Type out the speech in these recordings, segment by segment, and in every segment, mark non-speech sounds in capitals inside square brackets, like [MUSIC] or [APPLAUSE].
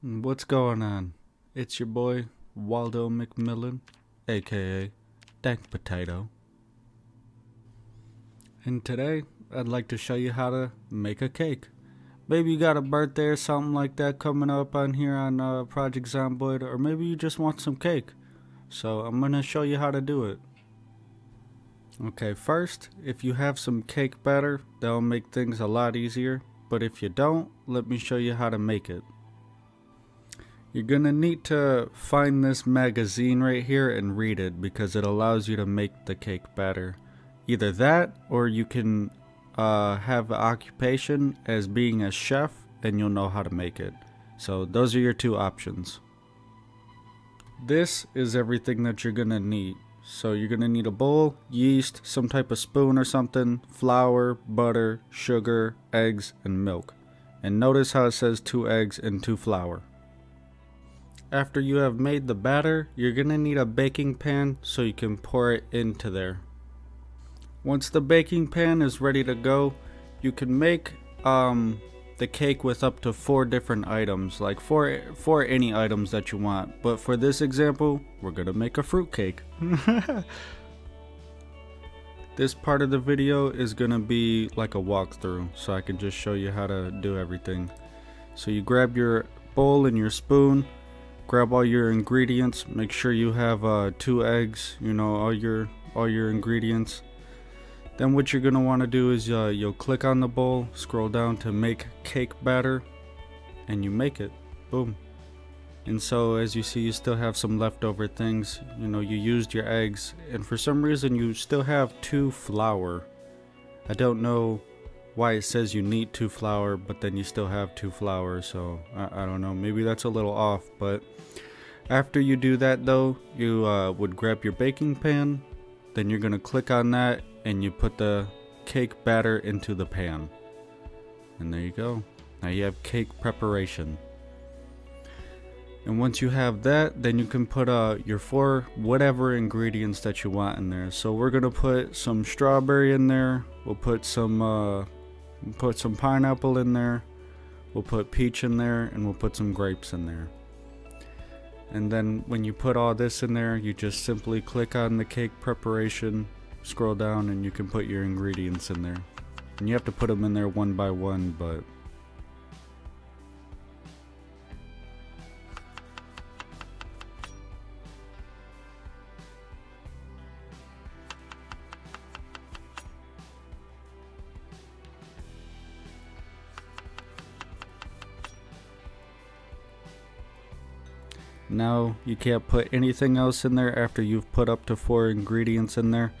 What's going on? It's your boy Waldo McMillan, aka Dank Potato. And today I'd like to show you how to make a cake. Maybe you got a birthday or something like that coming up on here on uh, Project Zomboid, or maybe you just want some cake. So I'm gonna show you how to do it. Okay, first, if you have some cake batter, that'll make things a lot easier. But if you don't, let me show you how to make it. You're gonna need to find this magazine right here and read it because it allows you to make the cake batter. Either that or you can uh, have an occupation as being a chef and you'll know how to make it. So those are your two options. This is everything that you're gonna need. So you're gonna need a bowl, yeast, some type of spoon or something, flour, butter, sugar, eggs, and milk. And notice how it says two eggs and two flour. After you have made the batter, you're gonna need a baking pan so you can pour it into there. Once the baking pan is ready to go, you can make um, the cake with up to four different items, like four, four any items that you want. But for this example, we're gonna make a fruit cake. [LAUGHS] this part of the video is gonna be like a walkthrough, so I can just show you how to do everything. So you grab your bowl and your spoon, grab all your ingredients make sure you have uh, two eggs you know all your all your ingredients. Then what you're gonna want to do is uh, you'll click on the bowl scroll down to make cake batter and you make it. Boom. And so as you see you still have some leftover things. You know you used your eggs and for some reason you still have two flour. I don't know why it says you need two flour but then you still have two flour so I, I don't know. Maybe that's a little off but after you do that though you uh, would grab your baking pan then you're gonna click on that and you put the cake batter into the pan. And there you go. Now you have cake preparation. And once you have that then you can put uh, your four whatever ingredients that you want in there. So we're gonna put some strawberry in there. We'll put some uh, Put some pineapple in there. We'll put peach in there and we'll put some grapes in there. And then when you put all this in there, you just simply click on the cake preparation, scroll down and you can put your ingredients in there. And you have to put them in there one by one, but Now you can't put anything else in there after you've put up to four ingredients in there.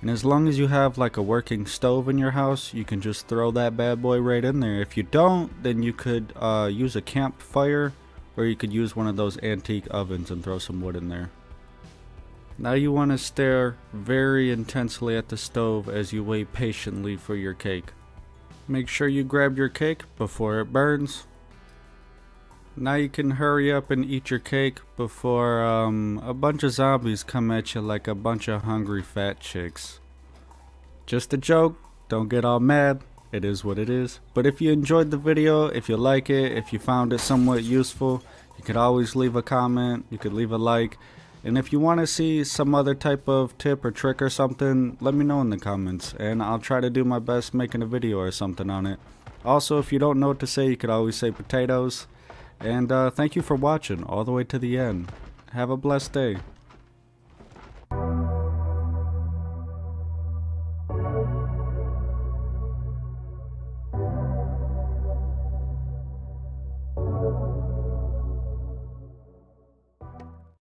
And as long as you have like a working stove in your house, you can just throw that bad boy right in there. If you don't, then you could uh, use a campfire or you could use one of those antique ovens and throw some wood in there. Now you want to stare very intensely at the stove as you wait patiently for your cake. Make sure you grab your cake before it burns. Now you can hurry up and eat your cake before um, a bunch of zombies come at you like a bunch of hungry fat chicks. Just a joke, don't get all mad, it is what it is. But if you enjoyed the video, if you like it, if you found it somewhat useful, you could always leave a comment, you could leave a like. And if you want to see some other type of tip or trick or something, let me know in the comments. And I'll try to do my best making a video or something on it. Also, if you don't know what to say, you could always say potatoes. And uh, thank you for watching all the way to the end. Have a blessed day.